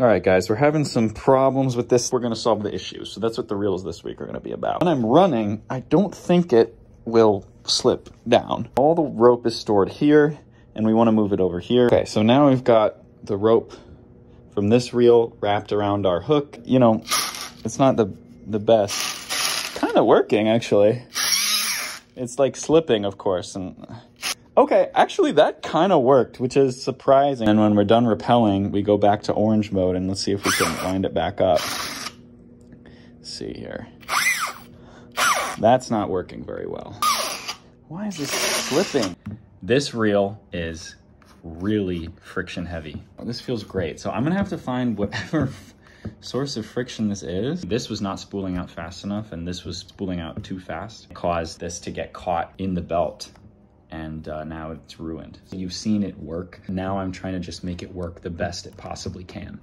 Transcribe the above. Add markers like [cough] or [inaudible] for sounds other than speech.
All right, guys, we're having some problems with this. We're gonna solve the issues. So that's what the reels this week are gonna be about. When I'm running, I don't think it will slip down. All the rope is stored here and we wanna move it over here. Okay, so now we've got the rope from this reel wrapped around our hook. You know, it's not the, the best. Kind of working, actually. It's like slipping, of course. And Okay, actually that kind of worked, which is surprising. And when we're done rappelling, we go back to orange mode and let's see if we can wind it back up. Let's see here. That's not working very well. Why is this slipping? This reel is really friction heavy. Oh, this feels great. So I'm gonna have to find whatever [laughs] source of friction this is. This was not spooling out fast enough and this was spooling out too fast. It caused this to get caught in the belt and uh, now it's ruined. You've seen it work. Now I'm trying to just make it work the best it possibly can.